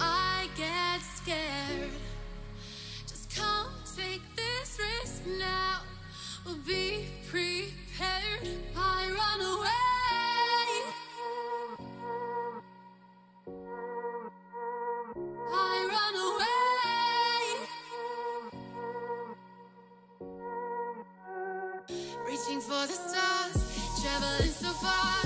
I get scared, just come take this risk now. We'll be prepared. I run away. I run away. Reaching for the stars, traveling so far,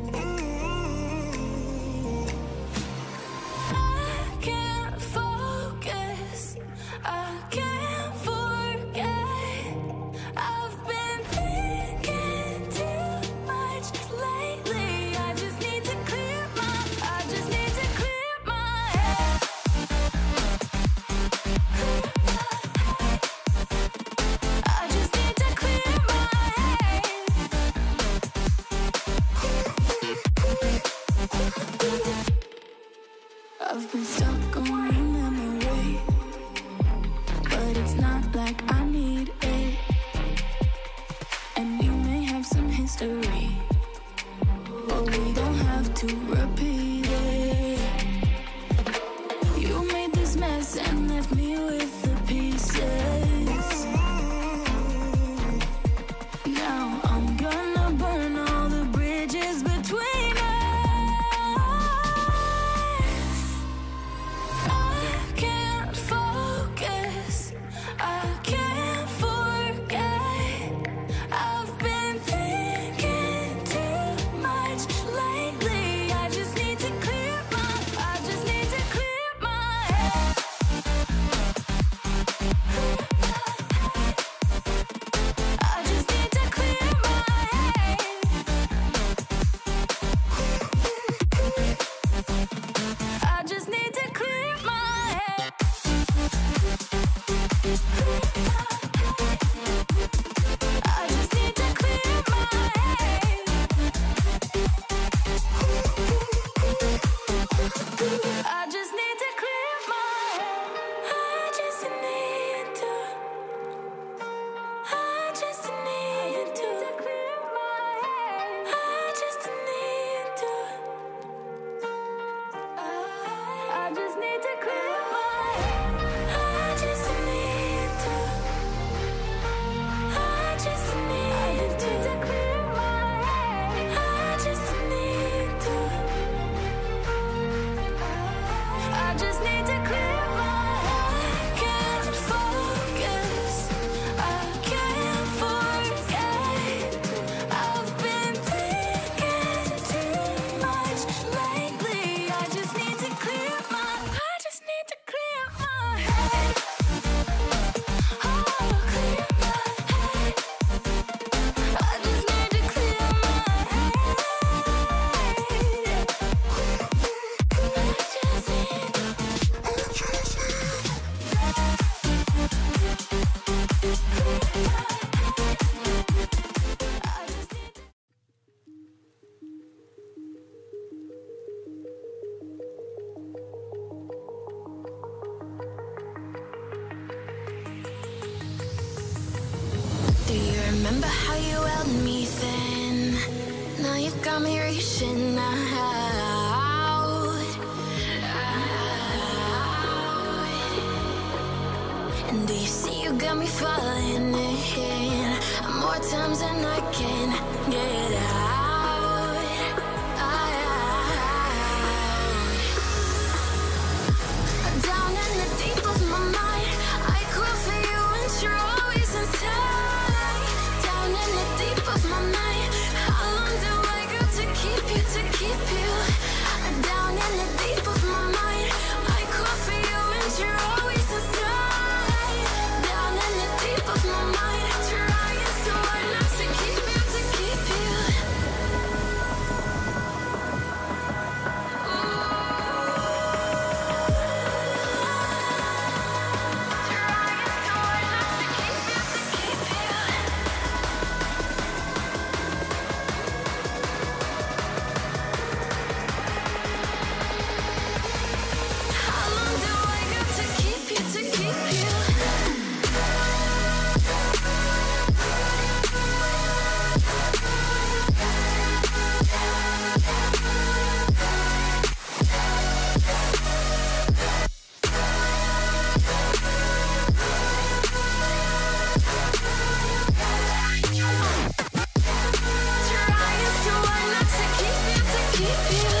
Remember how you held me then? Now you've got me reaching out, out. And do you see you got me falling in? More times than I can. keep you.